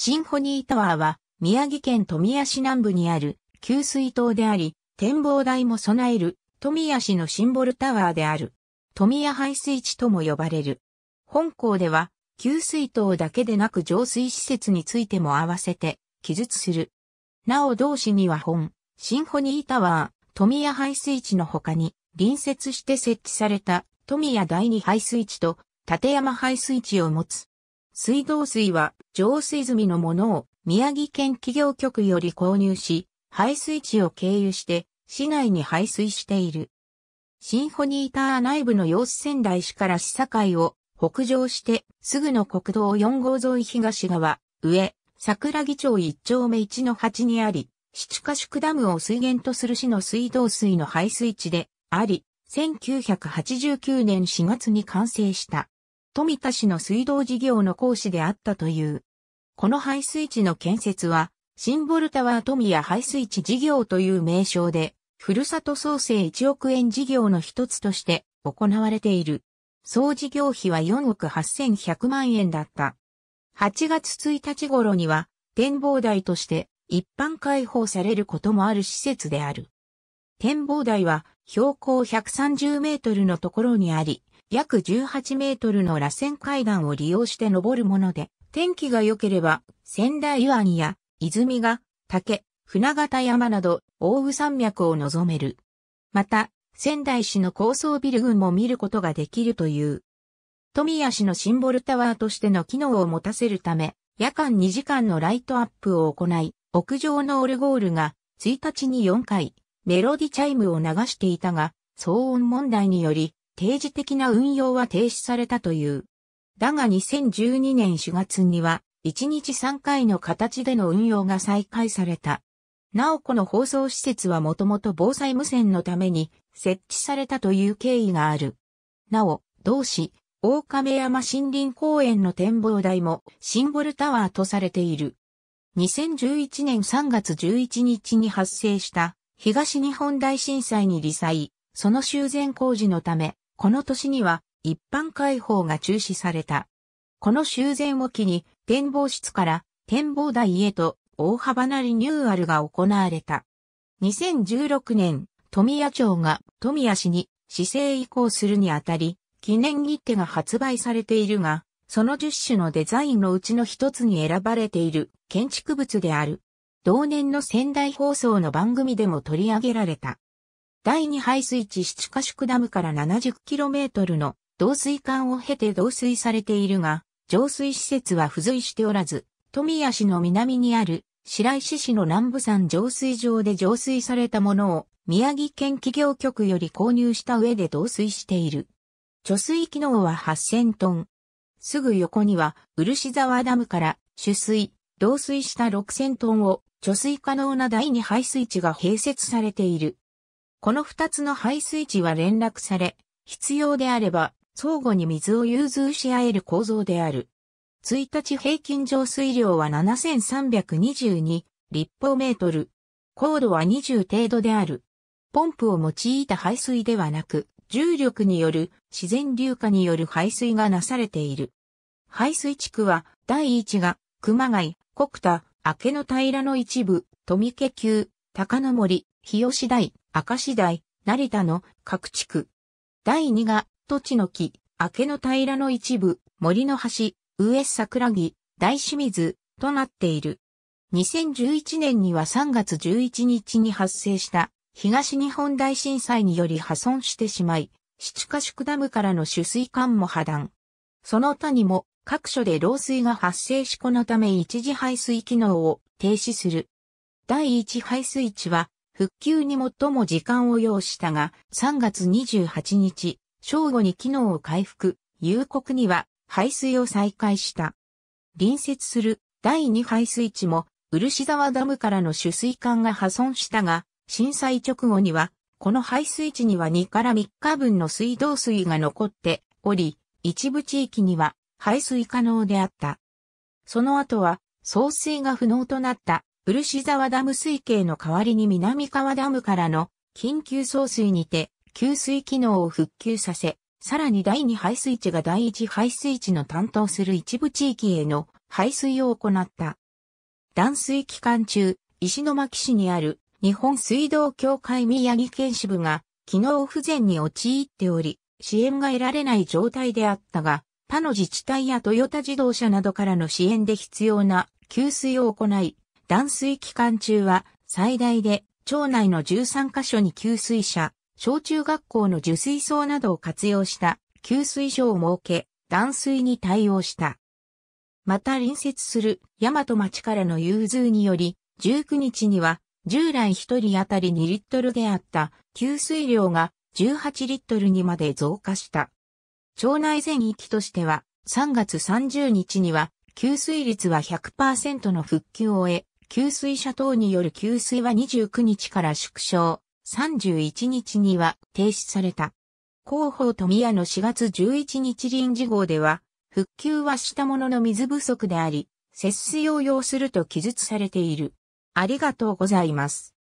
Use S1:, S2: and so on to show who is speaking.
S1: シンフォニータワーは宮城県富谷市南部にある給水塔であり、展望台も備える富谷市のシンボルタワーである。富谷排水地とも呼ばれる。本校では給水塔だけでなく浄水施設についても合わせて記述する。なお同市には本、シンフォニータワー、富谷排水地の他に隣接して設置された富谷第二排水地と立山排水地を持つ。水道水は浄水済みのものを宮城県企業局より購入し、排水地を経由して市内に排水している。シンフォニーター内部の様子仙台市から市境を北上してすぐの国道4号沿い東側、上、桜木町1丁目1の8にあり、七ヶ宿ダムを水源とする市の水道水の排水地であり、1989年4月に完成した。富田市の水道事業の講師であったという。この排水地の建設は、シンボルタワー富谷排水地事業という名称で、ふるさと創生1億円事業の一つとして行われている。総事業費は4億8100万円だった。8月1日頃には展望台として一般開放されることもある施設である。展望台は標高130メートルのところにあり、約18メートルの螺旋階段を利用して登るもので、天気が良ければ、仙台湾や泉が竹、船形山など、大宇山脈を望める。また、仙台市の高層ビル群も見ることができるという。富谷市のシンボルタワーとしての機能を持たせるため、夜間2時間のライトアップを行い、屋上のオルゴールが1日に4回メロディチャイムを流していたが、騒音問題により定時的な運用は停止されたという。だが2012年4月には1日3回の形での運用が再開された。なおこの放送施設はもともと防災無線のために設置されたという経緯がある。なお、同市、大亀山森林公園の展望台もシンボルタワーとされている。2011年3月11日に発生した東日本大震災に罹災、その修繕工事のため、この年には一般開放が中止された。この修繕を機に展望室から展望台へと大幅なリニューアルが行われた。2016年、富谷町が富谷市に市政移行するにあたり、記念切手が発売されているが、その10種のデザインのうちの一つに選ばれている建築物である。同年の仙台放送の番組でも取り上げられた。第2排水地七ヶ宿ダムから 70km の導水管を経て導水されているが、浄水施設は付随しておらず、富谷市の南にある白石市の南部山浄水場で浄水されたものを宮城県企業局より購入した上で導水している。貯水機能は8000トン。すぐ横には、漆沢ダムから取水、導水した6000トンを貯水可能な第二排水地が併設されている。この二つの排水地は連絡され、必要であれば相互に水を融通し合える構造である。1日平均浄水量は7322立方メートル。高度は20程度である。ポンプを用いた排水ではなく、重力による自然流下による排水がなされている。排水地区は、第一が、熊谷、国田、明野平の一部、富家急、高野森、日吉台、明石台、成田の各地区。第二が、土地の木、明野平の一部、森の橋、上桜木、大清水、となっている。2011年には3月11日に発生した東日本大震災により破損してしまい、七ヶ宿ダムからの取水管も破断。その他にも各所で漏水が発生しこのため一時排水機能を停止する。第一排水地は復旧に最も時間を要したが、3月28日、正午に機能を回復、夕刻には排水を再開した。隣接する第二排水地も、漆沢ダムからの取水管が破損したが、震災直後には、この排水地には2から3日分の水道水が残っており、一部地域には排水可能であった。その後は、送水が不能となった漆沢ダム水系の代わりに南川ダムからの緊急送水にて給水機能を復旧させ、さらに第2排水地が第1排水地の担当する一部地域への排水を行った。断水期間中、石巻市にある日本水道協会宮城県支部が機能不全に陥っており、支援が得られない状態であったが、他の自治体やトヨタ自動車などからの支援で必要な給水を行い、断水期間中は最大で町内の13カ所に給水車、小中学校の受水槽などを活用した給水所を設け、断水に対応した。また隣接する大和町からの融通により、19日には従来1人当たり2リットルであった給水量が18リットルにまで増加した。町内全域としては3月30日には給水率は100%の復旧を終え、給水車等による給水は29日から縮小、31日には停止された。広報富谷の4月11日臨時号では、復旧はしたものの水不足であり、節水を要すると記述されている。ありがとうございます。